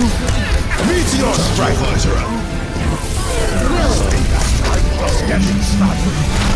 Meteor strike! Step inside!